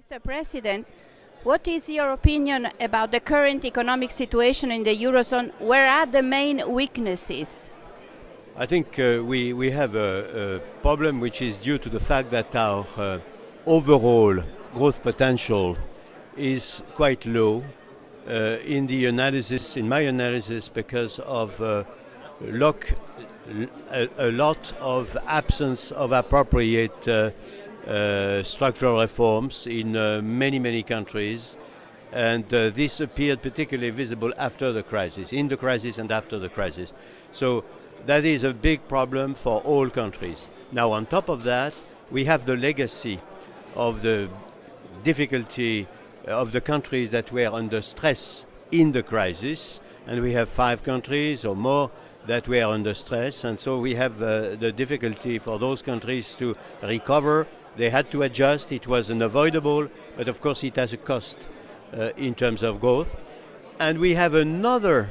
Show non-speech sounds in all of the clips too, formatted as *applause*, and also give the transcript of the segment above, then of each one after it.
Mr. President, what is your opinion about the current economic situation in the Eurozone? Where are the main weaknesses? I think uh, we, we have a, a, problem which is due to the fact that our uh, overall growth potential is quite low uh, in the analysis, in my analysis, because of uh, lock, a, a, lot of absence of appropriate uh, uh, structural reforms in many, many countries. And this appeared particularly visible after the crisis, in the crisis and after the crisis. So that is a big problem for all countries. Now, on top of that, we have the legacy of the difficulty of the countries that were under stress in the crisis, and we have five countries or more that were under stress, and so we have uh, the difficulty for those countries to recover. They had to adjust, it was unavoidable, but of course it has a cost uh, in terms of growth. And we have another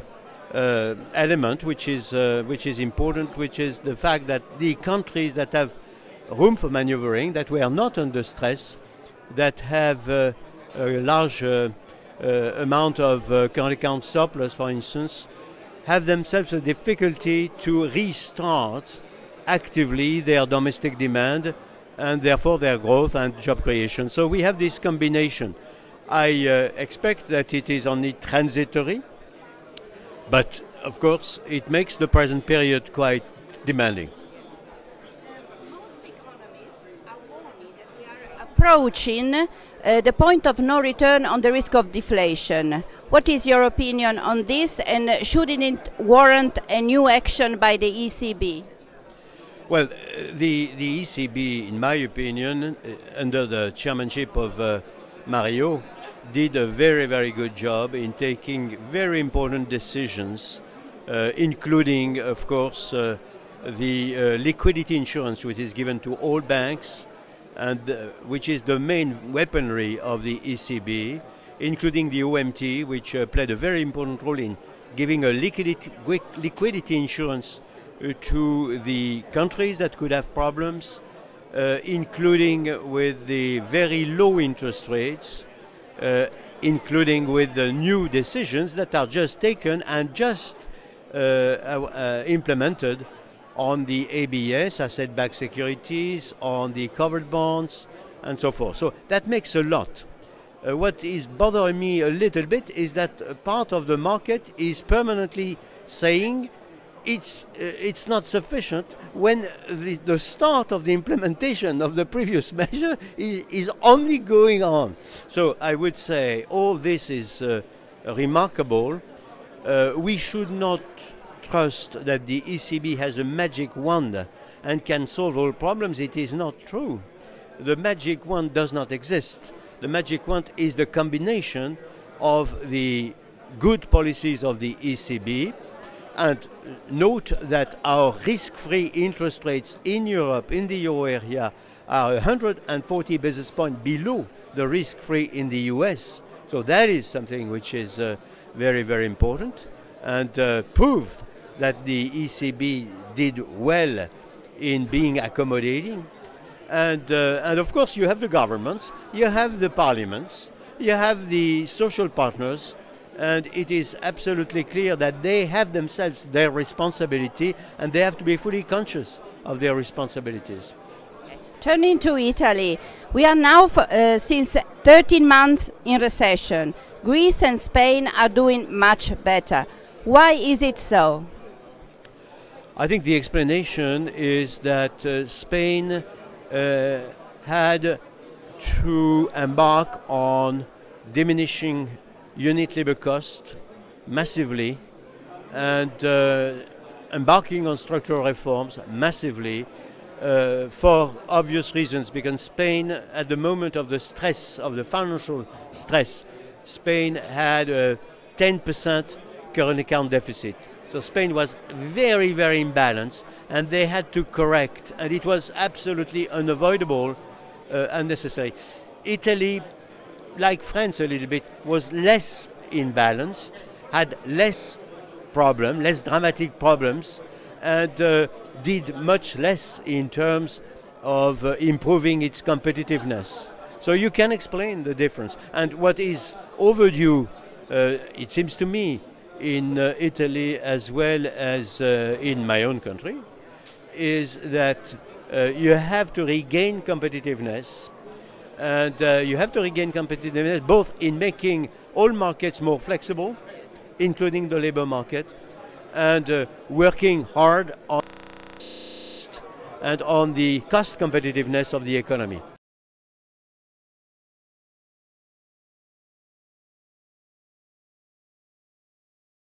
uh, element which is, uh, which is important, which is the fact that the countries that have room for maneuvering, that were not under stress, that have uh, a large uh, uh, amount of current account surplus, for instance, have themselves a difficulty to restart actively their domestic demand and therefore their growth and job creation. So we have this combination. I uh, expect that it is only transitory, but of course it makes the present period quite demanding. Most economists are warning that we are approaching uh, the point of no return on the risk of deflation. What is your opinion on this and shouldn't it warrant a new action by the ECB? Well, the, the ECB, in my opinion, uh, under the chairmanship of uh, Mario, did a very, very good job in taking very important decisions, uh, including, of course, uh, the uh, liquidity insurance, which is given to all banks and uh, which is the main weaponry of the ECB, including the OMT, which uh, played a very important role in giving a liquidity, liquidity insurance uh, to the countries that could have problems, uh, including with the very low interest rates, uh, including with the new decisions that are just taken and just uh, implemented on the ABS, asset backed securities, on the covered bonds, and so forth. So that makes a lot. Uh, what is bothering me a little bit is that part of the market is permanently saying it's, uh, it's not sufficient when the, the, start of the implementation of the previous *laughs* measure is, is only going on. So I would say all this is uh, remarkable. Uh, we should not trust that the ECB has a magic wand and can solve all problems, it is not true. The magic wand does not exist. The magic wand is the combination of the good policies of the ECB. And note that our risk free interest rates in Europe, in the euro area, are 140 basis points below the risk free in the US. So that is something which is uh, very, very important and uh, proved that the ECB did well in being accommodating. And, uh, and of course, you have the governments, you have the parliaments, you have the social partners, and it is absolutely clear that they have themselves their responsibility and they have to be fully conscious of their responsibilities. Turning to Italy, we are now, uh, since 13 months in recession. Greece and Spain are doing much better. Why is it so? I think the explanation is that uh, Spain uh, had to embark on diminishing unit labor cost massively and uh, embarking on structural reforms massively uh, for obvious reasons because Spain at the moment of the stress of the financial stress Spain had a 10% current account deficit so Spain was very, very imbalanced, and they had to correct, and it was absolutely unavoidable, uh, unnecessary. Italy, like France a little bit, was less imbalanced, had less problem, less dramatic problems, and uh, did much less in terms of uh, improving its competitiveness. So you can explain the difference. And what is overdue, uh, it seems to me, in uh, Italy as well as uh, in my own country, is that uh, you have to regain competitiveness. And uh, you have to regain competitiveness both in making all markets more flexible, including the labor market, and uh, working hard on and on the cost competitiveness of the economy.